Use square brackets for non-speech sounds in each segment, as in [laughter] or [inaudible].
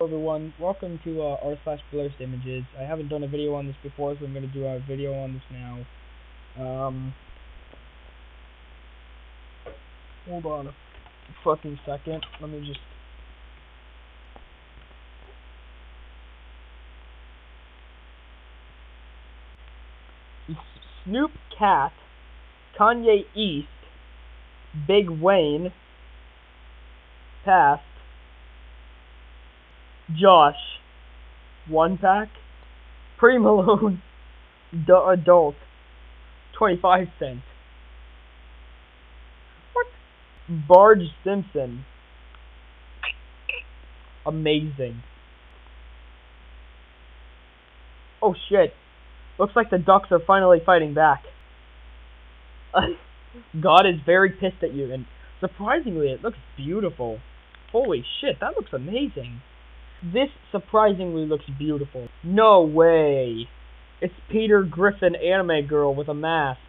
Hello everyone, welcome to uh, r slash blursed images. I haven't done a video on this before, so I'm going to do a video on this now. Um, hold on a fucking second. Let me just. Snoop Cat, Kanye East, Big Wayne, Past, Josh, one pack, Pre Malone, the adult, 25 cents. What? Barge Simpson. Amazing. Oh shit. Looks like the Ducks are finally fighting back. [laughs] God is very pissed at you, and surprisingly, it looks beautiful. Holy shit, that looks amazing. This surprisingly looks beautiful. No way. It's Peter Griffin anime girl with a mask.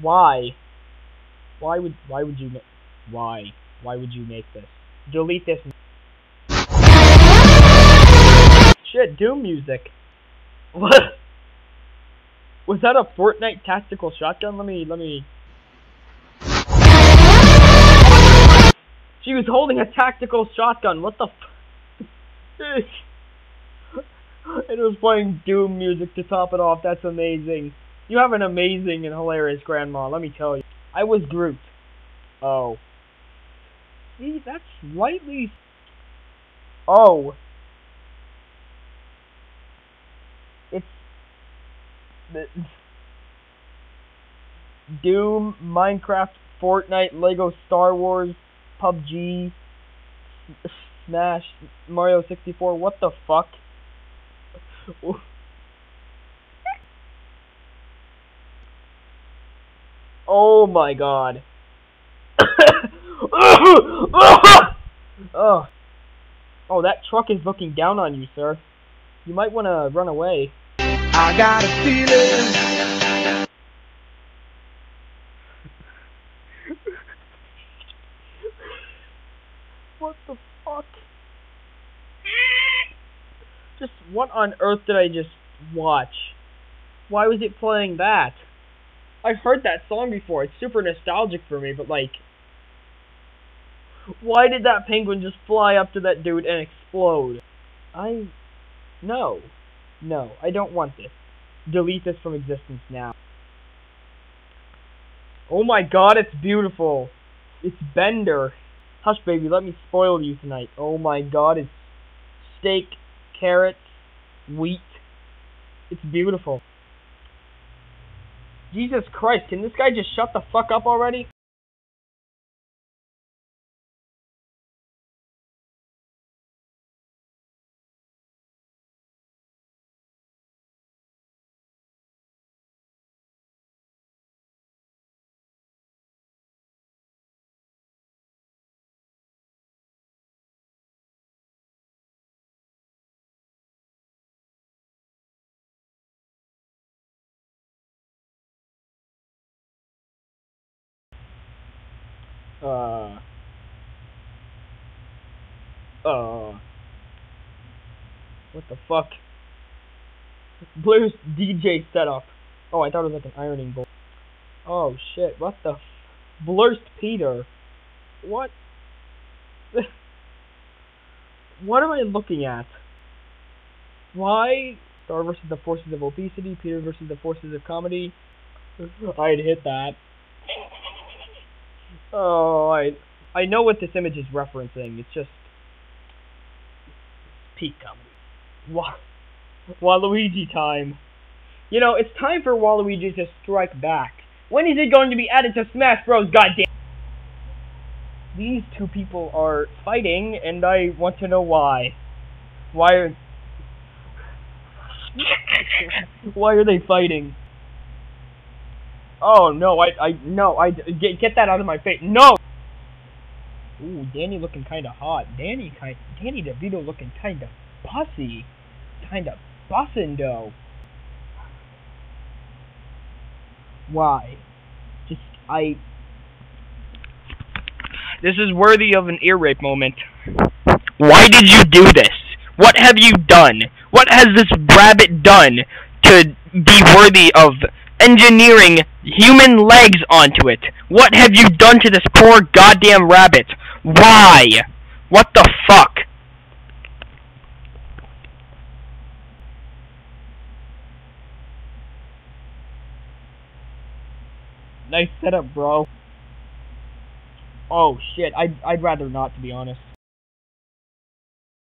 Why? Why would why would you why? Why would you make this? Delete this. Shit, Doom music. What? Was that a Fortnite tactical shotgun? Let me let me She was holding a tactical shotgun. What the f [laughs] It was playing Doom music to top it off. That's amazing. You have an amazing and hilarious grandma, let me tell you. I was Groot. Oh. See, that's slightly... Oh. It's... Doom, Minecraft, Fortnite, Lego Star Wars, PUBG, Smash, Mario 64, what the fuck? oh my god. [coughs] oh. Oh, that truck is looking down on you, sir. You might want to run away. I got a feeling. [laughs] what the fuck? Just what on earth did I just watch? Why was it playing that? I've heard that song before. It's super nostalgic for me, but like why did that penguin just fly up to that dude and explode? I no. No, I don't want this. Delete this from existence now. Oh my god, it's beautiful. It's Bender. Hush baby, let me spoil you tonight. Oh my god, it's steak carrots, wheat. It's beautiful. Jesus Christ, can this guy just shut the fuck up already? Uh. Uh. What the fuck? Blue's DJ setup. Oh, I thought it was like an ironing board. Oh shit, what the f- Blursed Peter. What? [laughs] what am I looking at? Why? Star versus the forces of obesity, Peter versus the forces of comedy. [laughs] I'd hit that. Oh, I I know what this image is referencing. It's just peak comedy. Wa Waluigi time. You know, it's time for Waluigi to strike back. When is it going to be added to Smash Bros? Goddamn. These two people are fighting, and I want to know why. Why are [laughs] why are they fighting? Oh no, I I no, I get get that out of my face. No. Ooh, Danny looking kind of hot. Danny kind Danny DeVito looking kind of pussy, kind of bussin' though. Why? Just I. This is worthy of an ear rape moment. Why did you do this? What have you done? What has this rabbit done to be worthy of engineering human legs onto it? What have you done to this poor goddamn rabbit? Why? What the fuck? Nice setup, bro. Oh shit, I'd I'd rather not to be honest.